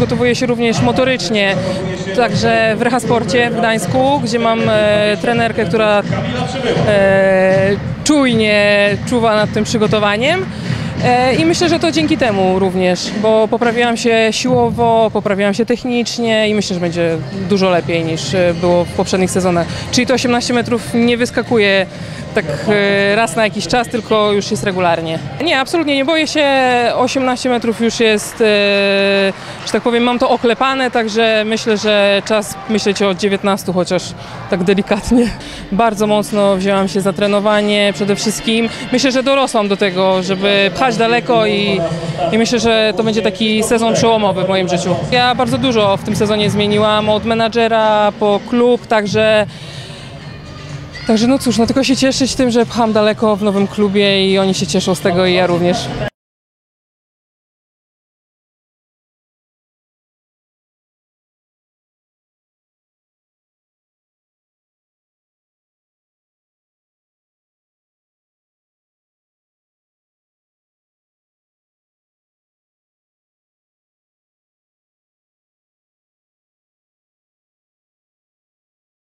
przygotowuję się również motorycznie, także w Rehasporcie w Gdańsku, gdzie mam e, trenerkę, która e, czujnie czuwa nad tym przygotowaniem. E, I myślę, że to dzięki temu również, bo poprawiłam się siłowo, poprawiłam się technicznie i myślę, że będzie dużo lepiej niż e, było w poprzednich sezonach. Czyli to 18 metrów nie wyskakuje tak e, raz na jakiś czas, tylko już jest regularnie. Nie, absolutnie nie boję się. 18 metrów już jest, e, że tak powiem, mam to oklepane, także myślę, że czas myśleć o 19, chociaż tak delikatnie. Bardzo mocno wzięłam się za trenowanie przede wszystkim. Myślę, że dorosłam do tego, żeby pchać daleko i, i myślę, że to będzie taki sezon przełomowy w moim życiu. Ja bardzo dużo w tym sezonie zmieniłam, od menadżera po klub, także Także no cóż, no tylko się cieszyć tym, że pcham daleko w nowym klubie i oni się cieszą z tego i ja również.